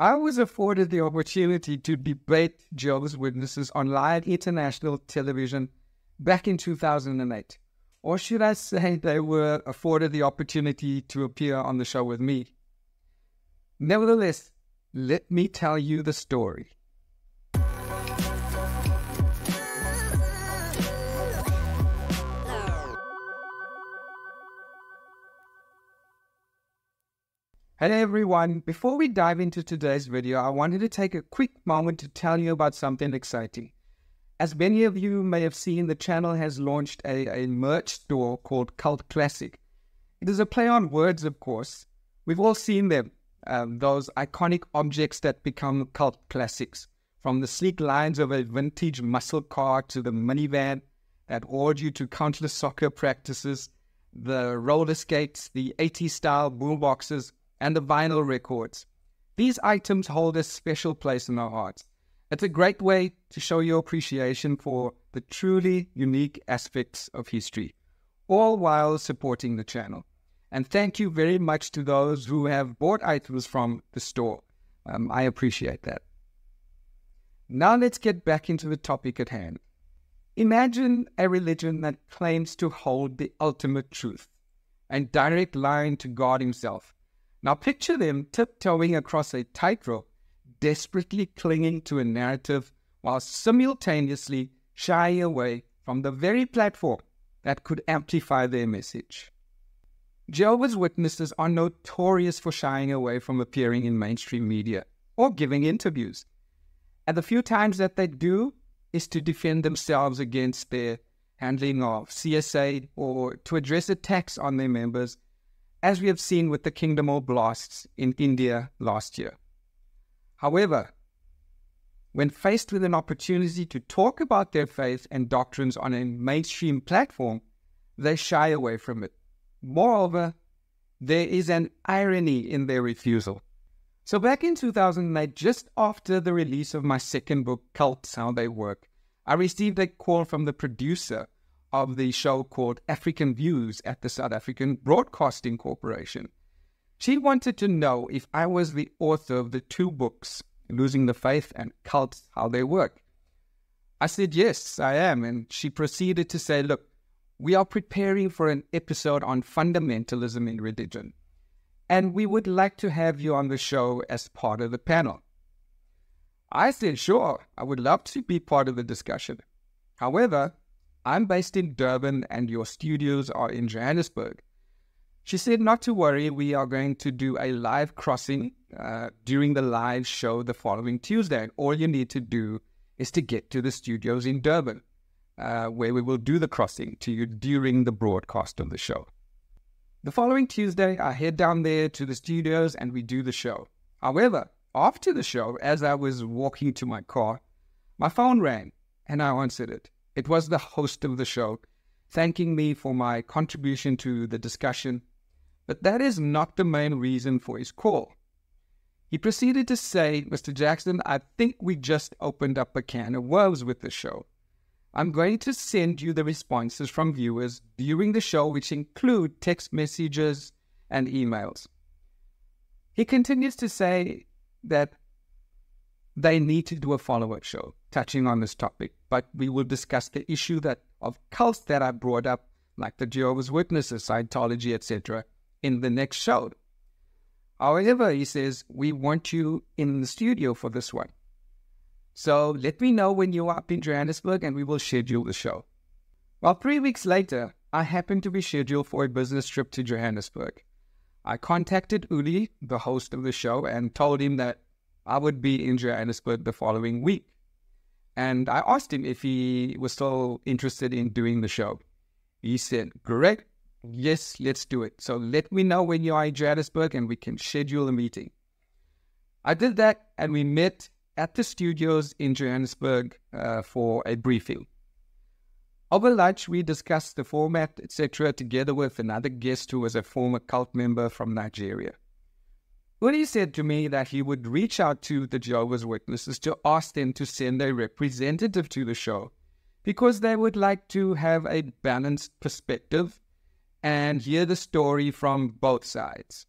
I was afforded the opportunity to debate Jehovah's Witnesses on live international television back in 2008. Or should I say they were afforded the opportunity to appear on the show with me? Nevertheless, let me tell you the story. Hey everyone, before we dive into today's video, I wanted to take a quick moment to tell you about something exciting. As many of you may have seen, the channel has launched a, a merch store called Cult Classic. It is a play on words, of course. We've all seen them, um, those iconic objects that become cult classics, from the sleek lines of a vintage muscle car to the minivan that oared you to countless soccer practices, the roller skates, the 80s style boomboxes, and the vinyl records. These items hold a special place in our hearts. It's a great way to show your appreciation for the truly unique aspects of history, all while supporting the channel. And thank you very much to those who have bought items from the store. Um, I appreciate that. Now let's get back into the topic at hand. Imagine a religion that claims to hold the ultimate truth and direct line to God Himself now picture them tiptoeing across a tightrope, desperately clinging to a narrative while simultaneously shying away from the very platform that could amplify their message. Jehovah's Witnesses are notorious for shying away from appearing in mainstream media or giving interviews. And the few times that they do is to defend themselves against their handling of CSA or to address attacks on their members as we have seen with the Kingdom Hall blasts in India last year. However, when faced with an opportunity to talk about their faith and doctrines on a mainstream platform, they shy away from it. Moreover, there is an irony in their refusal. So, back in 2008, just after the release of my second book, Cults How They Work, I received a call from the producer of the show called African Views at the South African Broadcasting Corporation. She wanted to know if I was the author of the two books, Losing the Faith and Cults How They Work. I said, Yes, I am. And she proceeded to say, Look, we are preparing for an episode on fundamentalism in religion, and we would like to have you on the show as part of the panel. I said, Sure, I would love to be part of the discussion. However, I'm based in Durban and your studios are in Johannesburg. She said not to worry, we are going to do a live crossing uh, during the live show the following Tuesday. All you need to do is to get to the studios in Durban, uh, where we will do the crossing to you during the broadcast of the show. The following Tuesday, I head down there to the studios and we do the show. However, after the show, as I was walking to my car, my phone rang and I answered it. It was the host of the show, thanking me for my contribution to the discussion, but that is not the main reason for his call. He proceeded to say, Mr. Jackson, I think we just opened up a can of worms with the show. I'm going to send you the responses from viewers during the show, which include text messages and emails. He continues to say that they need to do a follow up show touching on this topic, but we will discuss the issue that of cults that I brought up, like the Jehovah's Witnesses, Scientology, etc., in the next show. However, he says, we want you in the studio for this one. So let me know when you're up in Johannesburg and we will schedule the show. Well, three weeks later, I happened to be scheduled for a business trip to Johannesburg. I contacted Uli, the host of the show, and told him that I would be in Johannesburg the following week. And I asked him if he was still interested in doing the show. He said, Great, yes, let's do it. So let me know when you are in Johannesburg and we can schedule a meeting. I did that and we met at the studios in Johannesburg uh, for a briefing. Over lunch, we discussed the format, etc., together with another guest who was a former cult member from Nigeria. Uli said to me that he would reach out to the Jehovah's Witnesses to ask them to send a representative to the show because they would like to have a balanced perspective and hear the story from both sides.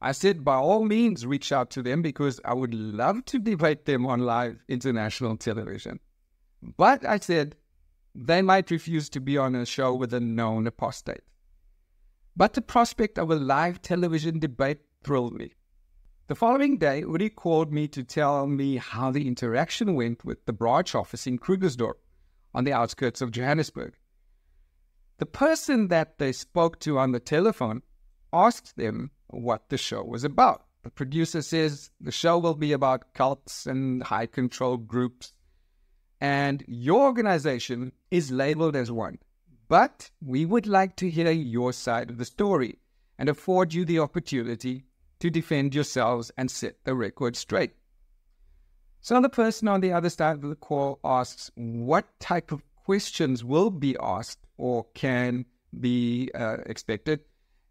I said, by all means, reach out to them because I would love to debate them on live international television. But I said, they might refuse to be on a show with a known apostate. But the prospect of a live television debate thrilled me. The following day, Uli called me to tell me how the interaction went with the branch office in Krugersdorp on the outskirts of Johannesburg. The person that they spoke to on the telephone asked them what the show was about. The producer says the show will be about cults and high control groups, and your organization is labeled as one. But we would like to hear your side of the story and afford you the opportunity to defend yourselves and set the record straight. So the person on the other side of the call asks what type of questions will be asked or can be uh, expected,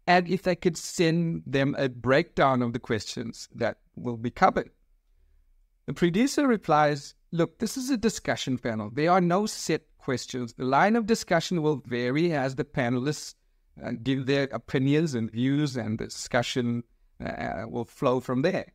and if they could send them a breakdown of the questions that will be covered. The producer replies, Look, this is a discussion panel. There are no set questions. The line of discussion will vary as the panelists uh, give their opinions and views, and the discussion uh, will flow from there.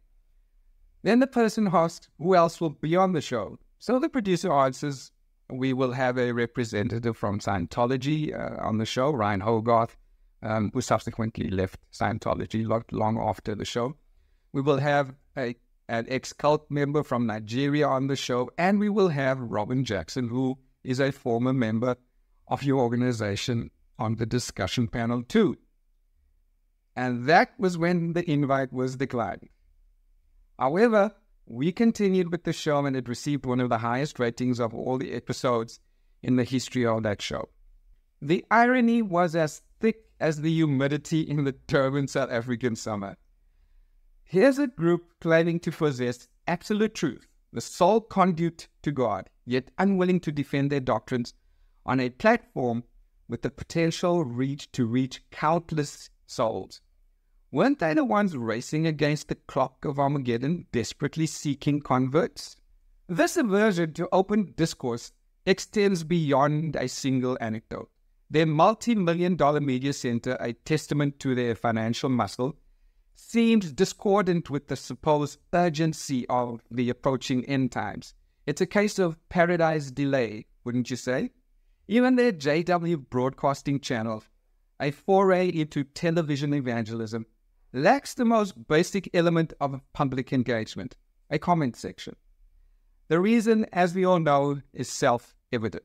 Then the person asks, Who else will be on the show? So the producer answers, We will have a representative from Scientology uh, on the show, Ryan Hogarth, um, who subsequently left Scientology not long after the show. We will have a an ex cult member from Nigeria on the show, and we will have Robin Jackson, who is a former member of your organization on the discussion panel, too. And that was when the invite was declined. However, we continued with the show and it received one of the highest ratings of all the episodes in the history of that show. The irony was as thick as the humidity in the Durban South African summer. Here's a group claiming to possess absolute truth, the sole conduit to God, yet unwilling to defend their doctrines on a platform with the potential reach to reach countless souls. Weren't they the ones racing against the clock of Armageddon, desperately seeking converts? This aversion to open discourse extends beyond a single anecdote. Their multi million dollar media center, a testament to their financial muscle, seems discordant with the supposed urgency of the approaching end times. It's a case of paradise delay, wouldn't you say? Even their JW broadcasting channel, a foray into television evangelism, lacks the most basic element of public engagement a comment section. The reason, as we all know, is self evident.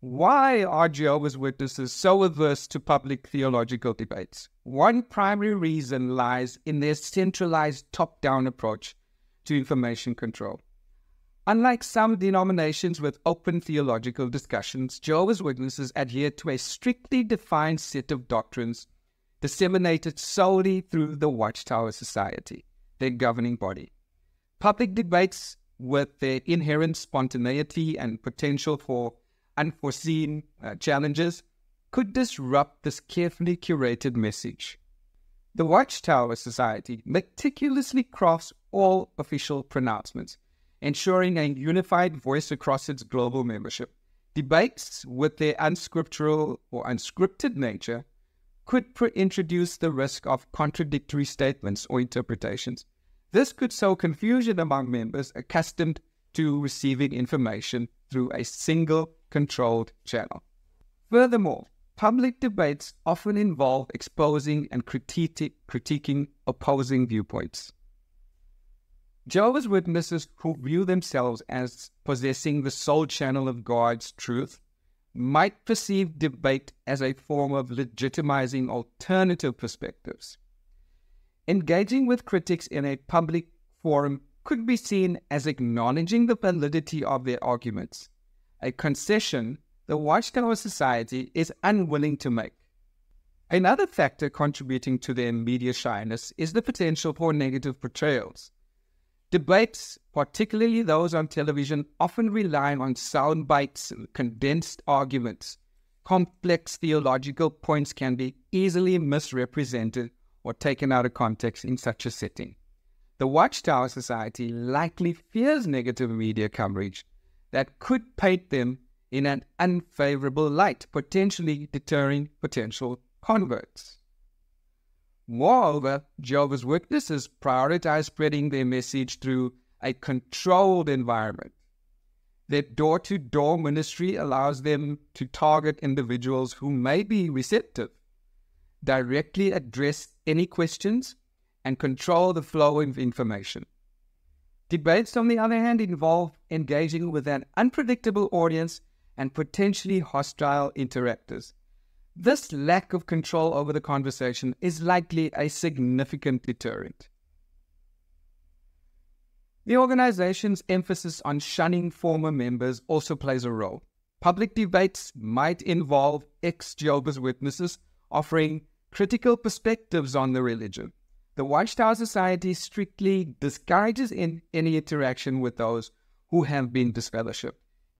Why are Jehovah's Witnesses so averse to public theological debates? One primary reason lies in their centralized top down approach to information control. Unlike some denominations with open theological discussions, Jehovah's Witnesses adhere to a strictly defined set of doctrines disseminated solely through the Watchtower Society, their governing body. Public debates, with their inherent spontaneity and potential for unforeseen uh, challenges, could disrupt this carefully curated message. The Watchtower Society meticulously crafts all official pronouncements ensuring a unified voice across its global membership. Debates, with their unscriptural or unscripted nature, could introduce the risk of contradictory statements or interpretations. This could sow confusion among members accustomed to receiving information through a single controlled channel. Furthermore, public debates often involve exposing and critiquing opposing viewpoints. Jehovah's Witnesses who view themselves as possessing the sole channel of God's truth might perceive debate as a form of legitimizing alternative perspectives. Engaging with critics in a public forum could be seen as acknowledging the validity of their arguments, a concession the Watchtower Society is unwilling to make. Another factor contributing to their media shyness is the potential for negative portrayals. Debates, particularly those on television, often rely on sound bites and condensed arguments. Complex theological points can be easily misrepresented or taken out of context in such a setting. The Watchtower Society likely fears negative media coverage that could paint them in an unfavorable light, potentially deterring potential converts. Moreover, Jehovah's Witnesses prioritize spreading their message through a controlled environment. Their door to door ministry allows them to target individuals who may be receptive, directly address any questions, and control the flow of information. Debates, on the other hand, involve engaging with an unpredictable audience and potentially hostile interactors. This lack of control over the conversation is likely a significant deterrent. The organization's emphasis on shunning former members also plays a role. Public debates might involve ex Jehovah's Witnesses offering critical perspectives on the religion. The Watchtower Society strictly discourages in any interaction with those who have been disfellowshipped.